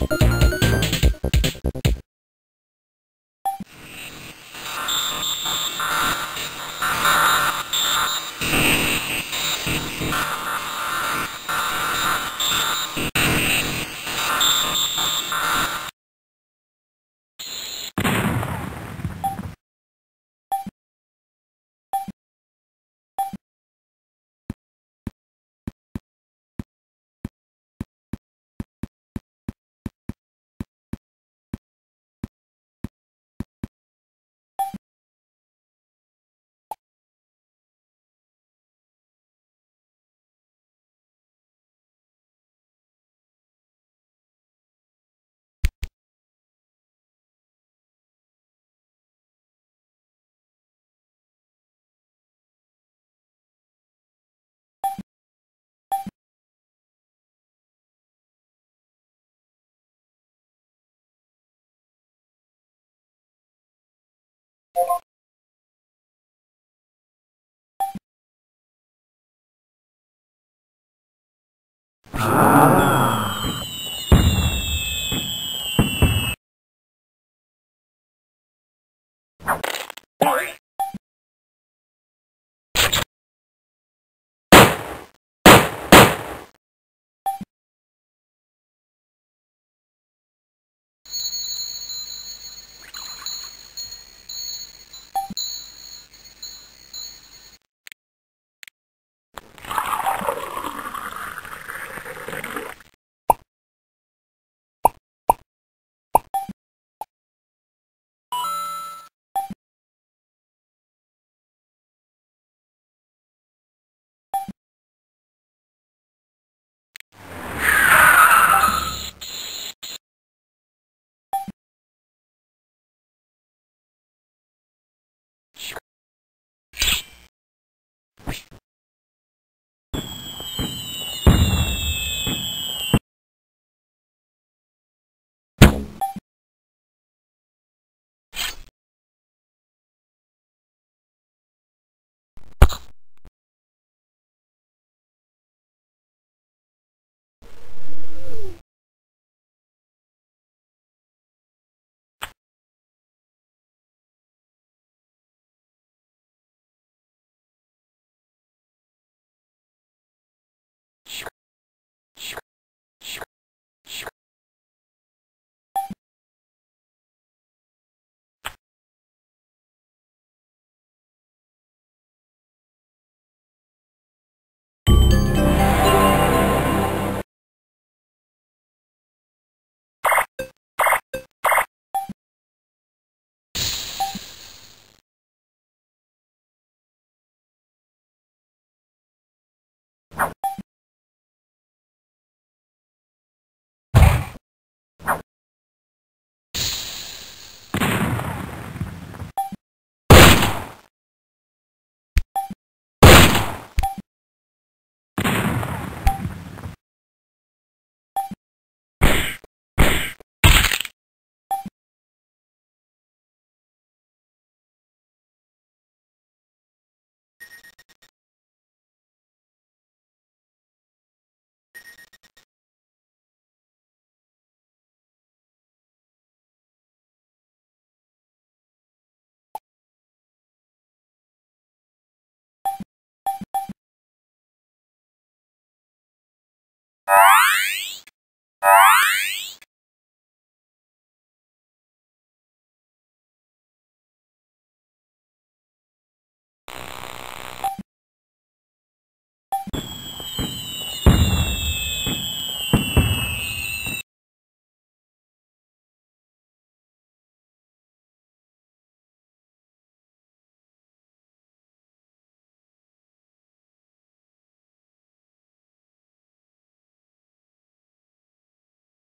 you 啊？